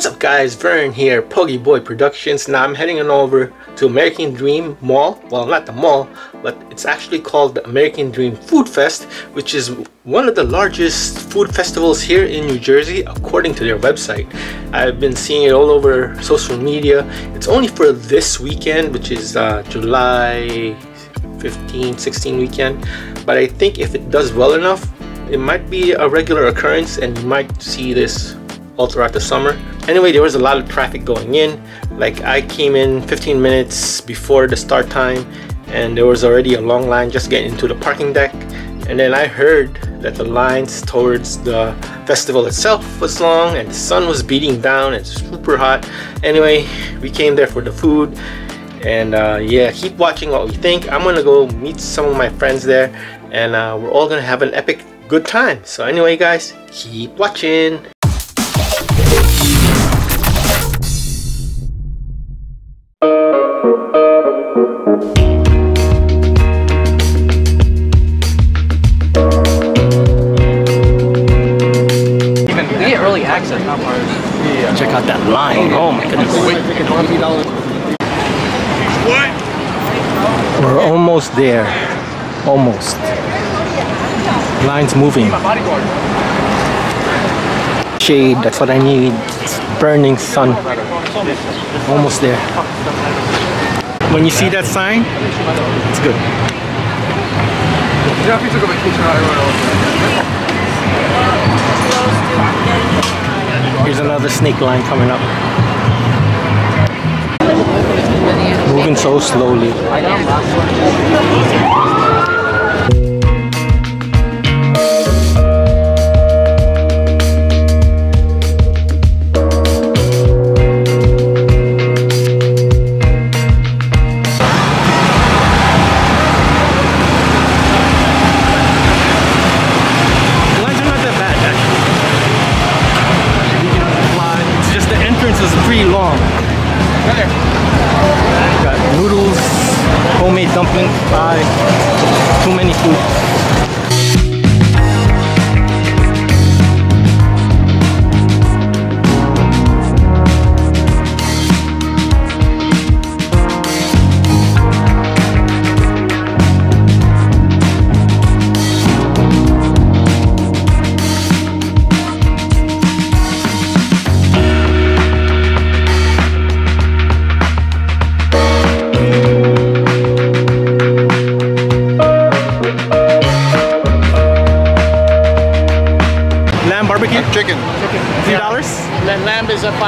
What's up guys, Vern here, Pogiboy Productions. Now I'm heading on over to American Dream Mall. Well, not the mall, but it's actually called the American Dream Food Fest, which is one of the largest food festivals here in New Jersey, according to their website. I've been seeing it all over social media. It's only for this weekend, which is uh, July 15, 16 weekend. But I think if it does well enough, it might be a regular occurrence and you might see this all throughout the summer. Anyway, there was a lot of traffic going in. Like I came in 15 minutes before the start time and there was already a long line just getting into the parking deck. And then I heard that the lines towards the festival itself was long and the sun was beating down and super hot. Anyway, we came there for the food and uh, yeah, keep watching what we think. I'm gonna go meet some of my friends there and uh, we're all gonna have an epic good time. So anyway guys, keep watching. Yeah. Out that line. Oh my goodness. What? We're almost there. Almost. Line's moving. Shade, that's what I need. It's burning sun. Almost there. When you see that sign, it's good. Here's another snake line coming up. Moving so slowly.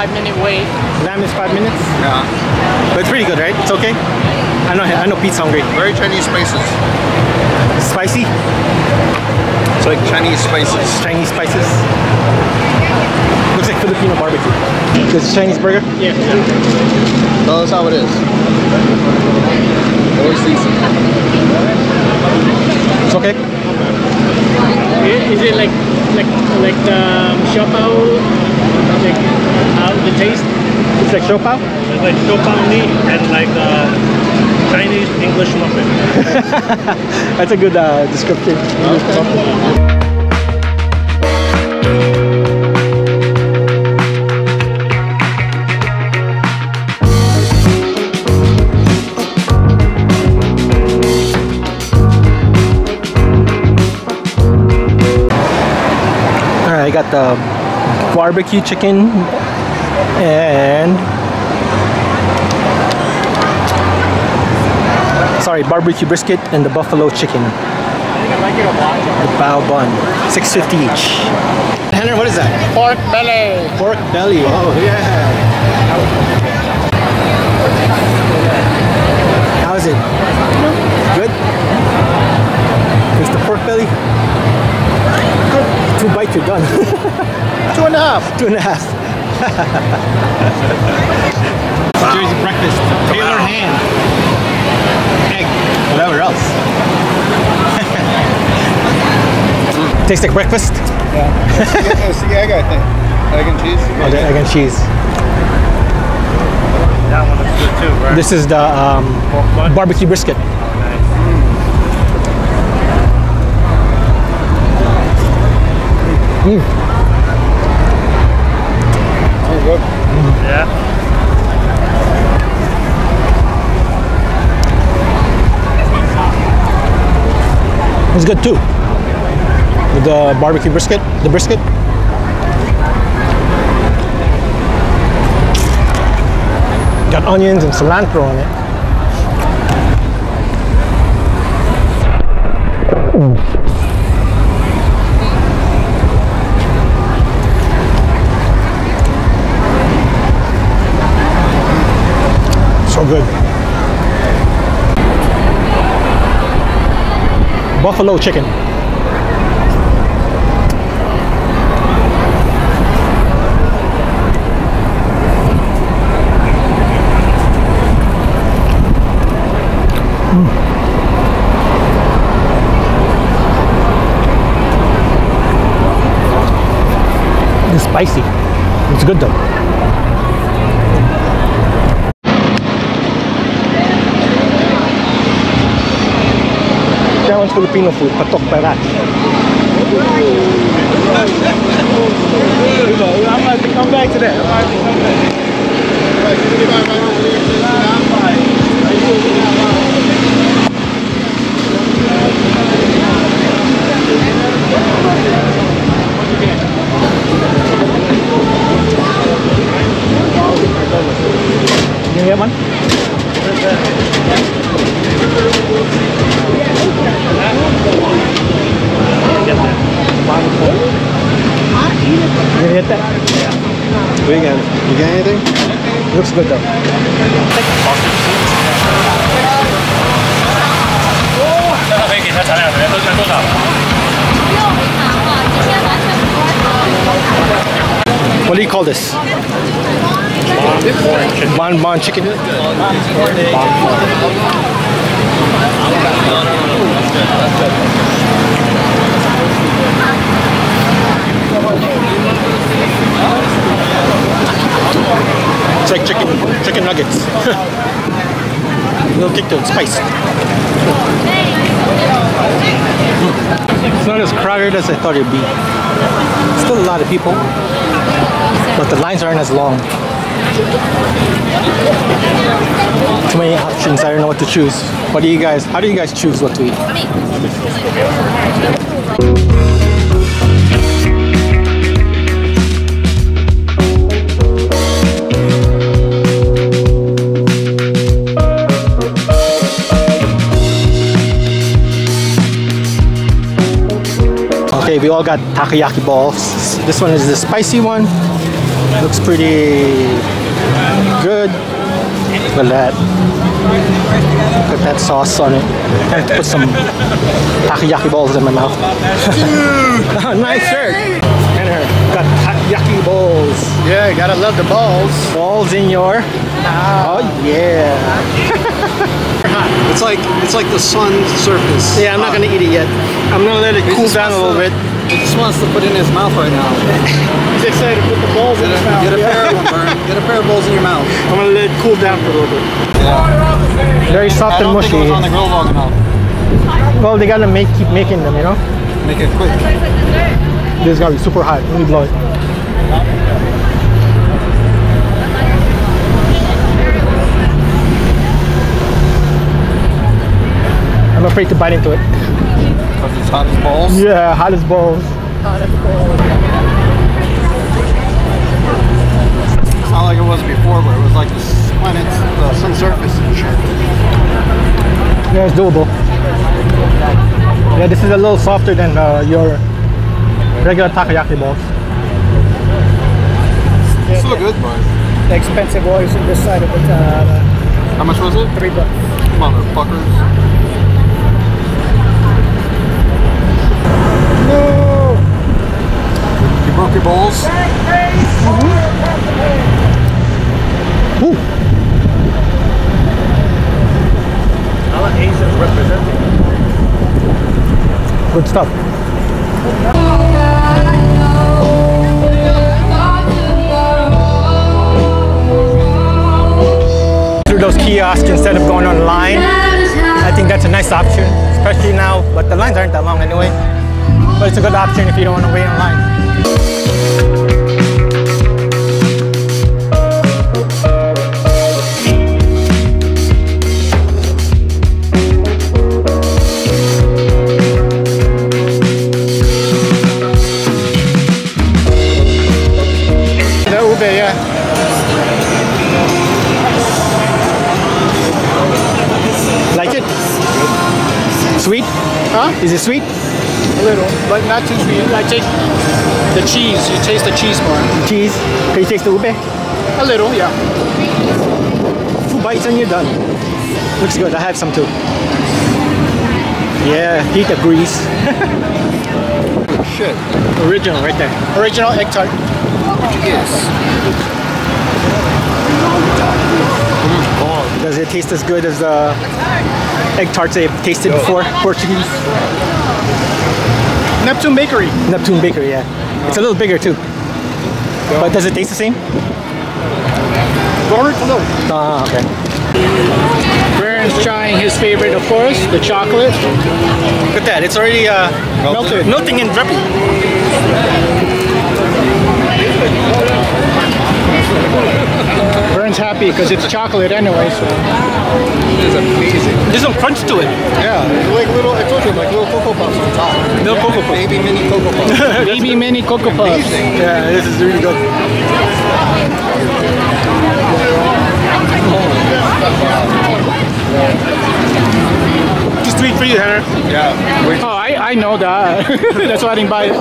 Five minute wait. Lamb is five minutes? Yeah. But it's pretty good, right? It's okay? I know I know Pete's hungry. Very Chinese spices. Spicy? It's like Chinese spices. Chinese spices. Looks like Filipino barbecue. This is Chinese burger? Yeah. Tell us how it is. Always decent. It's okay. Is it like like like the um, how the taste? It's like xiaopao? It's like xiaopao meat and like uh, Chinese English muffin. That's a good uh, description. Okay. I got the barbecue chicken and sorry barbecue brisket and the buffalo chicken. The bao bun 650 each. Henry what is that? Pork belly. Pork belly oh yeah. How is it? Good? It's the pork belly? Two bites you're done. Two and a half. Two and a half. Jersey breakfast. Taylor ham. Egg. Whatever else. Tastes like breakfast? Yeah. it's the egg, I think. Egg and cheese. Oh, the egg and cheese. That one looks good too, right? This is the um, barbecue brisket. Mm. Yeah. It's good too. With the barbecue brisket, the brisket. Got onions and cilantro on it. Good. Buffalo chicken. Mm. It's spicy. It's good though. Filipino food, patok. I'm about to come back to that. I'm about to come back. You get one? You get that? What you got? You got anything? Looks good though. 可以给他尝两人都能多少？不用回糖了，这些完全不会糖。 What do you call this? Bon bon chicken. It's Nuggets. Little kick to it, spice. It's not as crowded as I thought it'd be. Still a lot of people, but the lines aren't as long. Too many options. I don't know what to choose. What do you guys? How do you guys choose what to eat? All got takoyaki balls. This one is the spicy one. Looks pretty good. Look at that. Put that sauce on it. And put some takoyaki balls in my mouth. nice shirt. And her got takoyaki balls. Yeah, you gotta love the balls. Balls in your. Ah. Oh yeah. It's like it's like the sun's surface. Yeah, I'm not gonna eat it yet. I'm gonna let it cool down a little to- bit. He just wants to put it in his mouth right now. He's excited to put the balls in Get a, his mouth. get a Yeah. pair of them, Vern. Get a pair of balls in your mouth. I'm gonna let it cool down for a little bit. Very soft I and don't think mushy. it was on the grill long enough. Well, they gotta make keep making them, you know. Make it quick. This is gotta be super hot. Let me blow it. Afraid to bite into it. Because it's hot as balls. Yeah, hot as balls. hot as It's not like it was before, but it was like the s- when it's the sun surface and shit. Yeah, it's doable. Yeah, this is a little softer than uh, your regular takoyaki balls. It's Still good, but The expensive ones on this side of the uh, how much was it? three bucks. Motherfuckers. You broke your balls? Mm-hmm. Ooh. All Asians representing. Good stuff. Through those kiosks instead of going online. I think that's a nice option, especially now. But the lines aren't that long anyway. But it's a good option if you don't want to wait in line. Is it sweet? A little, but not too sweet. I take the cheese. You taste the cheese more. Cheese? Can you taste the ube? A little, yeah. Two bites and you're done. Looks good. I have some too. Yeah, he agrees. Shit. Original right there. Original egg tart. Yes. Does it taste as good as the egg tarts they've tasted before? Portuguese? Neptune Bakery. Neptune Bakery, yeah. It's a little bigger too. But does it taste the same? Garlic, little. Ah, okay. Baron's trying his favorite, of course, the chocolate. Look at that. It's already uh, Melted. melting in dripping. Happy because it's chocolate anyway, so. It's amazing. There's some crunch to it. Yeah, like little, I told you, like little Cocoa Puffs on top. Little Cocoa Puffs. Baby mini Cocoa Puffs. Baby mini Cocoa Puffs. Amazing. Yeah, this is really good. Too sweet for you, Hannah. Yeah. Wait, Oh, I, I know that. That's why I didn't buy it.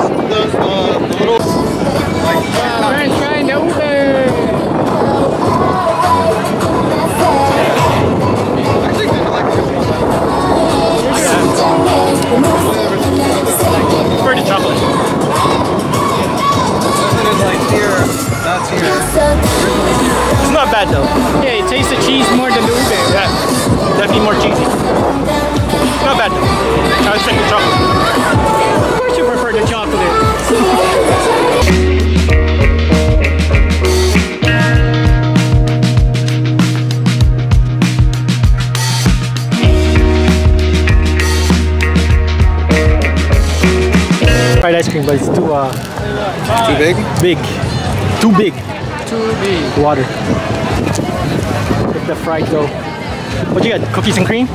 Bad though. Yeah, it tastes the cheese more than the ube. Yeah, definitely more cheesy. Not bad though. I would take the chocolate. Of course you prefer the chocolate. Fried ice cream, but it's too uh, Too big? big. Too big. Too big. Water. The fried dough. What you got? Cookies and cream?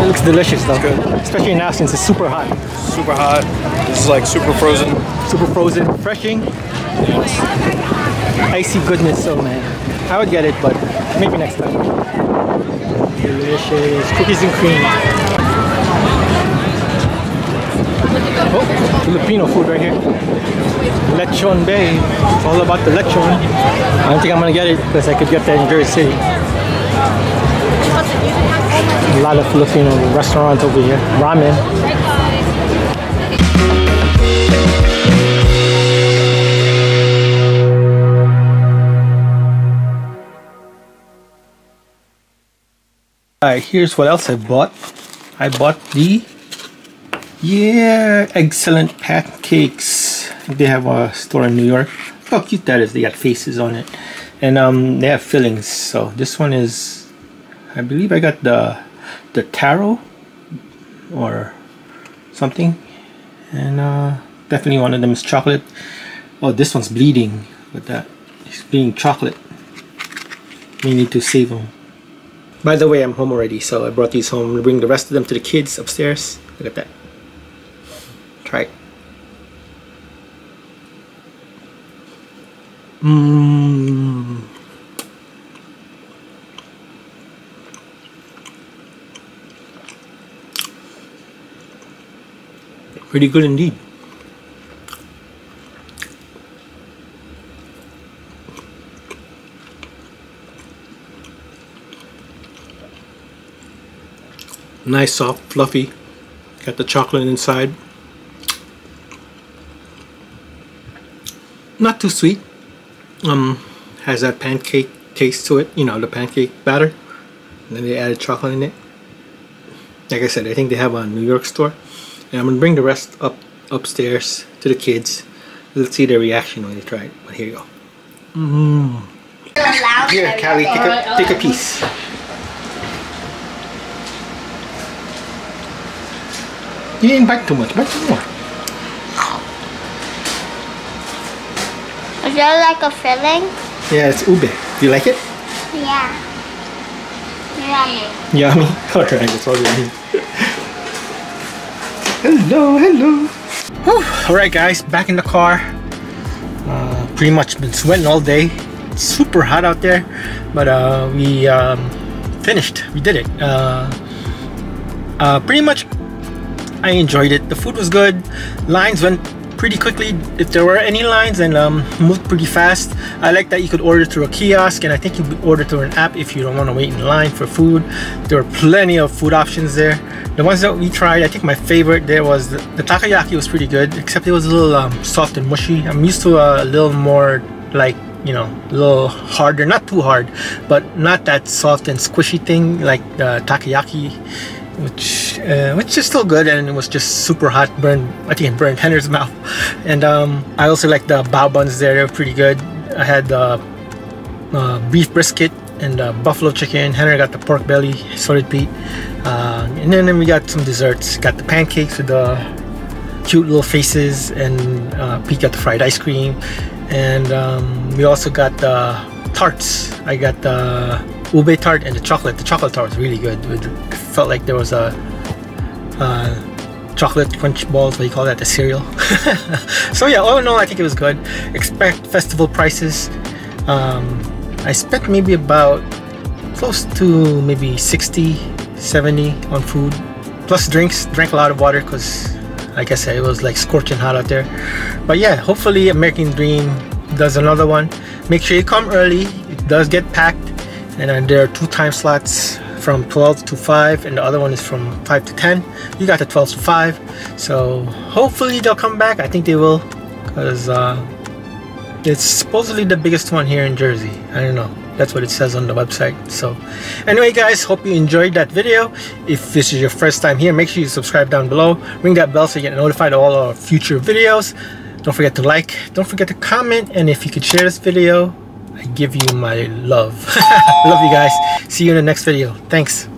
It looks delicious though. good. Especially now since it's super hot. Super hot. This is like super frozen. Super frozen, refreshing. Icy goodness, so man. I would get it, but maybe next time. Delicious. Cookies and cream. Oh, Filipino food right here. Lechon Bay. It's all about the lechon. I don't think I'm gonna get it because I could get that in Jersey. A lot of Filipino restaurants over here. Ramen. Alright, here's what else I bought. I bought the yeah, Eggcellent pancakes. They have a store in New York. Look how cute that is. They got faces on it. And um they have fillings. So this one is I believe I got the the taro or something. And uh definitely one of them is chocolate. Oh this one's bleeding with that. It's bleeding chocolate. We need to save them. By the way, I'm home already, so I brought these home bring the rest of them to the kids upstairs. Look at that. Try it. Mmm. Pretty good indeed. Nice, soft, fluffy. Got the chocolate inside. Not too sweet. Um, has that pancake taste to it. You know, the pancake batter. And then they added chocolate in it. Like I said, I think they have a New York store. And I'm gonna bring the rest up upstairs to the kids. Let's see their reaction when they try it. But here you go. Mmm. Here, Callie, take a take a piece. You didn't bite too much, bite some more. That like a filling? Yeah, it's ube. Do you like it? Yeah. Yummy. Yummy. Alright, that's all you need. hello, hello. Alright guys, back in the car. Uh, pretty much been sweating all day. It's super hot out there, but uh, we um, finished. We did it. Uh, uh, pretty much, I enjoyed it. The food was good. Lines went pretty quickly if there were any lines and um, moved pretty fast. I like that you could order through a kiosk and I think you could order through an app if you don't want to wait in line for food. There were plenty of food options there. The ones that we tried, I think my favorite there was the, the takoyaki was pretty good except it was a little um, soft and mushy. I'm used to a little more like you know a little harder not too hard but not that soft and squishy thing like the takoyaki which uh, which is still good and it was just super hot burned I think it burned Henry's mouth. And um, I also like the bao buns there they were pretty good. I had the uh, beef brisket and uh, buffalo chicken. Henry got the pork belly so did Pete uh, and then, then we got some desserts. Got the pancakes with the cute little faces and uh, Pete got the fried ice cream. And um, we also got the tarts. I got the ube tart and the chocolate. The chocolate tart was really good. It felt like there was a uh, chocolate crunch balls what do you call that? The cereal. So yeah all in all I think it was good. Expect festival prices. Um, I spent maybe about close to maybe 60 70 on food. Plus drinks. Drank a lot of water because like I said it was like scorching hot out there. But yeah hopefully American Dream does another one. Make sure you come early. It does get packed and then there are two time slots from 12 to 5 and the other one is from 5 to 10 you got the 12 to 5 so hopefully they'll come back. I think they will because uh, it's supposedly the biggest one here in Jersey. I don't know. That's what it says on the website. So anyway guys hope you enjoyed that video. If this is your first time here make sure you subscribe down below. Ring that bell so you get notified of all our future videos. Don't forget to like. Don't forget to comment. And if you could share this video I give you my love. Love you guys. See you in the next video. Thanks